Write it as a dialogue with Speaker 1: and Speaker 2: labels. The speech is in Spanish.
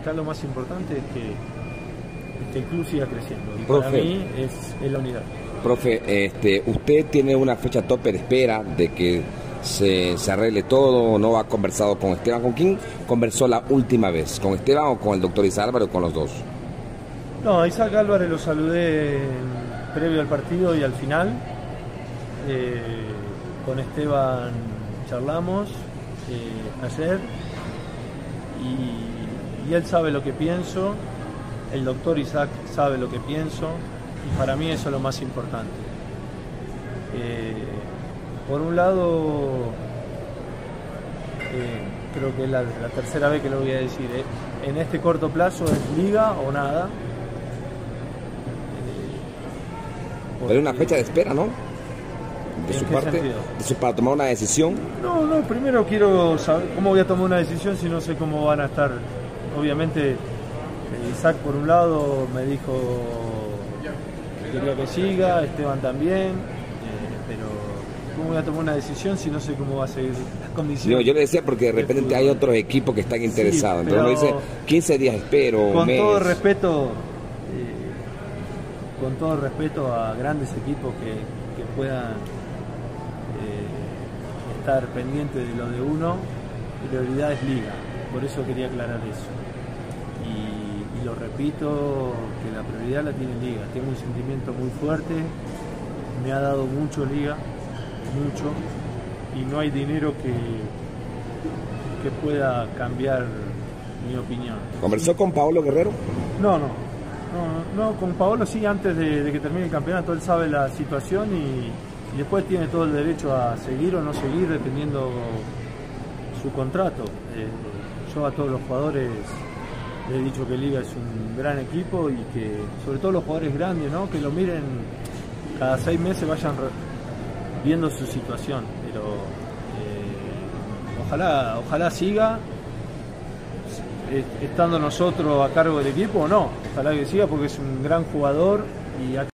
Speaker 1: acá lo más importante es que, el club siga creciendo. Y
Speaker 2: Profe.
Speaker 1: para mí es, es la unidad.
Speaker 2: Profe, este, usted tiene una fecha tope de espera de que se, se arregle todo, no ha conversado con Esteban. ¿Con quién conversó la última vez? ¿Con Esteban o con el doctor Isaac Álvaro o con los dos?
Speaker 1: No, a Isaac Álvarez lo saludé previo al partido y al final. Eh, con Esteban charlamos eh, ayer y, y él sabe lo que pienso, el doctor Isaac sabe lo que pienso y para mí eso es lo más importante. Eh, por un lado, eh, creo que es la, la tercera vez que lo voy a decir, eh, en este corto plazo es liga o nada. Eh,
Speaker 2: Pero hay una
Speaker 1: porque-
Speaker 2: fecha de espera, ¿no? De
Speaker 1: ¿En
Speaker 2: su parte,
Speaker 1: sentido?
Speaker 2: de su, para tomar una decisión.
Speaker 1: No, no, primero quiero saber cómo voy a tomar una decisión si no sé cómo van a estar. Obviamente, eh, Isaac por un lado me dijo que quería que siga, Esteban también, eh, pero ¿cómo voy a tomar una decisión si no sé cómo va a seguir las condiciones?
Speaker 2: yo le decía porque de repente hay otros equipos que están interesados. Entonces uno dice 15 días espero.
Speaker 1: Con
Speaker 2: mes.
Speaker 1: todo respeto, eh, con todo respeto a grandes equipos que, que puedan eh, estar pendientes de lo de uno, prioridad es liga. Por eso quería aclarar eso. Y, y lo repito, que la prioridad la tiene liga. Tengo un sentimiento muy fuerte, me ha dado mucho liga, mucho, y no hay dinero que, que pueda cambiar mi opinión.
Speaker 2: ¿Conversó con Pablo Guerrero?
Speaker 1: No, no. No, no, con Paolo sí, antes de, de que termine el campeonato, él sabe la situación y, y después tiene todo el derecho a seguir o no seguir dependiendo su contrato. Eh, yo a todos los jugadores he dicho que Liga es un gran equipo y que, sobre todo los jugadores grandes, ¿no? que lo miren cada seis meses, vayan viendo su situación. Pero eh, ojalá, ojalá siga estando nosotros a cargo del equipo o no. Ojalá que siga porque es un gran jugador y